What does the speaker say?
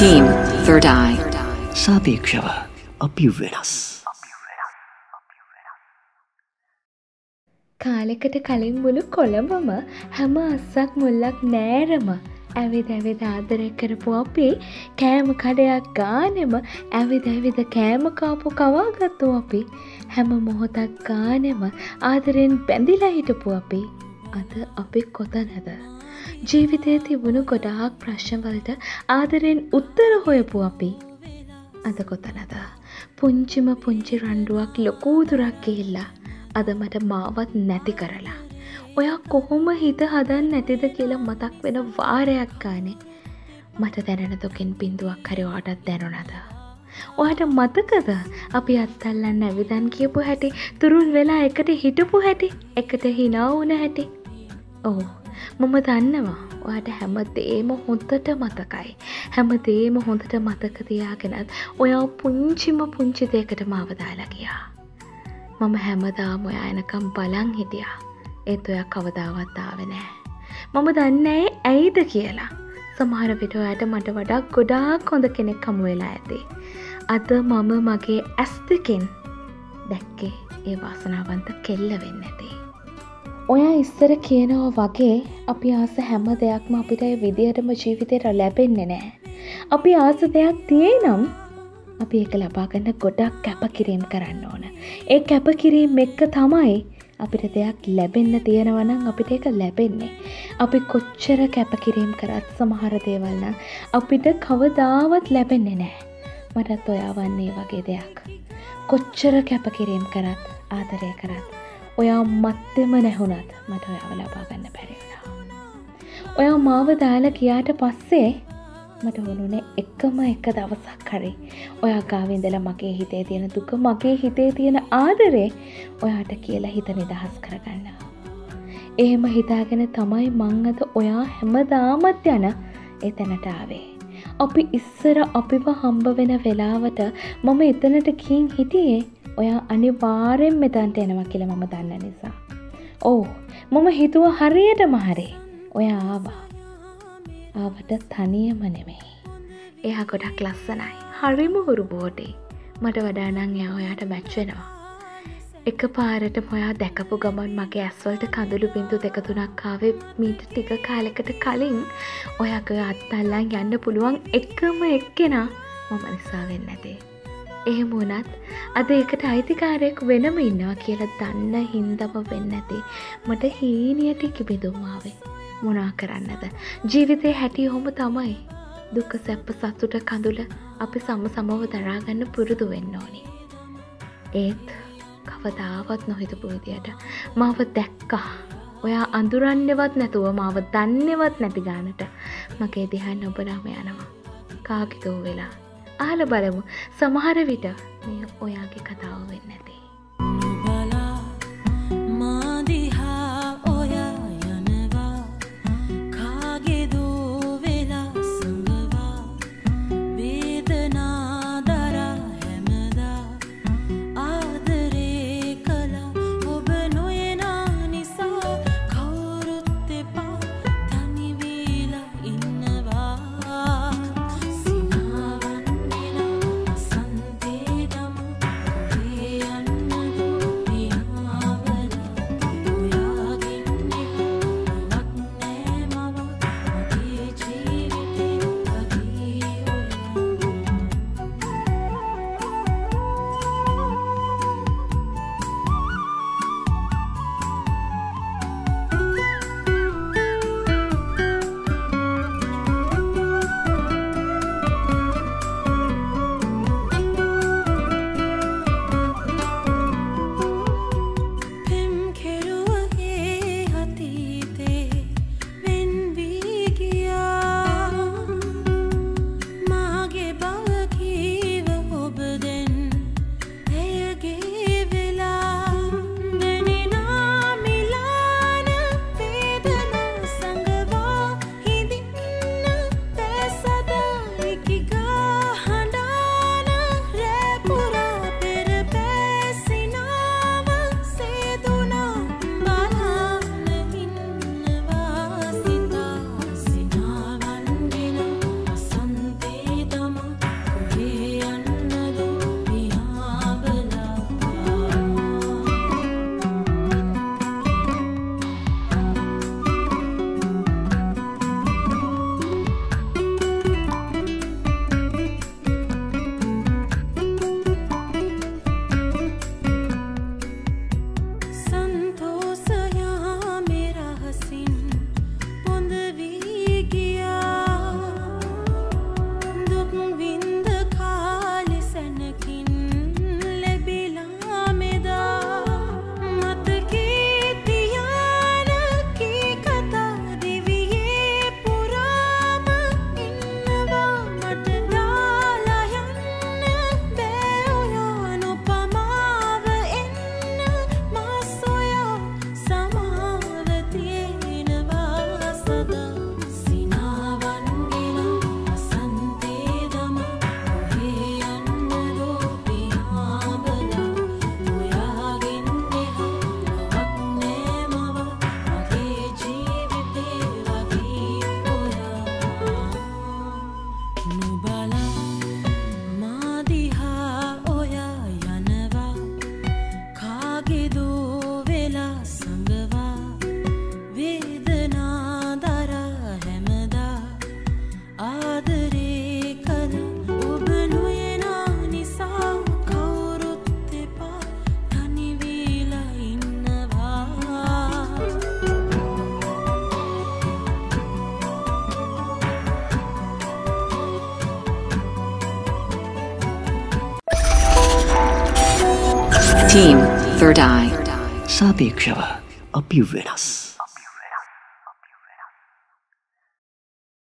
Team Third Eye. සාපේක්ෂව අපි වෙනස්. කාලෙකට කලින් මුළු කොළඹම හැම අස්සක් මුල්ලක් නෑරම ඇවිද ඇවිද ආදරය කරපු අපි කෑම කඩයක් ගානෙම ඇවිද ඇවිද කෑමකාපු කවාගත්තු අපි හැම මොහොතක් ගානෙම ආදරෙන් බැඳිලා හිටපු අපි අද අපි කොත නැද. ජීවිතය තිබුණු ගොඩාක් ප්‍රශ්නවලට ආදරෙන් උත්තර හොයපු අපි අද කොතනද පුංචිම පුංචි රණ්ඩුවක් ලොකූදුරක් ගිහිල්ලා අද මට මාවත් නැති කරලා. ඔයා කොහොම හිත හදන් නැතිද කියලා මතක් වෙන වාරයක් ගානේ මට දැනෙන තොකින් පින්දුවක් හරිවාටත් දැනුනද. ඔහට මතකද අපි අත්තල්ලන්න ඇවිදන් කියපු හැටි තුරුල් වෙලා එකට හිටපු හැටි එකට හිනා වුන හැටි. ඕ මම දන්නවා ඔයාට හැම දේම හොඳට මතකයි. හැම දේම හොඳට මතකතියාගෙනත් ඔයා පුංචිම පුංචි දෙකට මාවදාලා ගියා. මම හැමදාම ඔයා එනකම් බලං හිටියා. ඒත් ඔයා කවදාවත් ආව නෑ. මම දන්නේ ඇයිද කියලා. සමහර විට ඔයාට මට වඩා ගොඩාක් හොඳ කෙනෙක් හමු වෙලා ඇති. අද මම මගේ ඇස් දෙකෙන් දැක්කේ ඒ වාසනාවන්ත කෙල්ල වෙන්න ඇති. ඔයා ඉස්සර කියනවා වගේ අපි ආස හැම දෙයක්ම අපිට විදිහටම ජීවිතයට ලැබෙන්නේ නෑ. අපි ආස දෙයක් තියේ නම් අපි එක ලබාගන්න ගොඩක් කැපකිරීම් කරන්න ඕන. ඒ කැපකිරීම් එක්ක තමයි අපිට දෙයක් ලැබෙන්න තියෙනවනම් අපිට එක ලැබෙන්නේ. අපි කොච්චර කැපකිරීම් කරත් සමහර දේවල්නම් අපිට කවදාවත් ලැබෙන්නේ නෑ. මටත් ඔයා වන්නේ වගේ දෙයක්. කොච්චර කැපකිරීම් කරත් ආදරය කරත් ඔයා මත්තෙම නැහුණත් මට ඔයාව ලබාගන්න බැරිවුණා. ඔයා මාව දාලා කියාට පස්සේ මට වනුනේ එකම එක දවසක් හරි ඔයා ගාවින්දල මගේ හිතේ තියෙන දුක මගේ හිතේ තියෙන ආදරේ ඔයාට කියලා හිත නිදහස් කරගන්න. එහෙම හිතාගෙන තමයි මංගද ඔයා හැමදාමත් යන ඒ තැනටාවේ. අපි ඉස්සර අපිව හම්බ වෙන වෙලාවට මම එතනට කින් හිටියේ ඔයා අනිවාරෙන් මෙතන්ට එනවා කියල මම දන්න නිසා. ඕ මම හිතුව හරියට මහරේ ඔය ආවා ආවට තනියම නෙමෙයි. එයා ගොඩක් ලස්සනයි හරිම හුරු බෝටේ මට වඩානං යා ඔයාට මැච්වෙනවා. එක පාරට මොයා දැකපු ගමන් මගේ ඇස්වල්ට කඳුළු බිඳු දෙකතුනක්කාවේ මීට ටික කාලෙකට කලින් ඔයක අත්තල්ලන් යන්න පුළුවන් එකම එක්කෙනා මම නිසා වෙන්න ඇතේ. එහෙම වනත් අද එකට අයිතිකාරයෙක් වෙනම ඉන්නවා කියලා දන්න හින්දම වෙන්න ඇති මට හීනියට කිබිදුම්මාවේ මොනා කරන්නද? ජීවිතය හැටි හොම තමයි. දුක සැප්ප සත්තුට කඳුල අපි සම සමව දරාගන්න පුරුදු වෙන්න ඕනි. ඒත් කවදාවත් නොහිතපු විදියට මාව දැක්කා. ඔයා අඳුරන්නවත් නැතුව මාව දන්නවත් නැති ගානට මගේ දිහන් ඔබලාම යනවා. කාගිතෝ වෙලා. අහල බලමු සමහර විට මේ ඔයාගේ කතාව වෙන්න ඇති. Team Third Eye. සාපේක්ෂව අපි වෙනස්.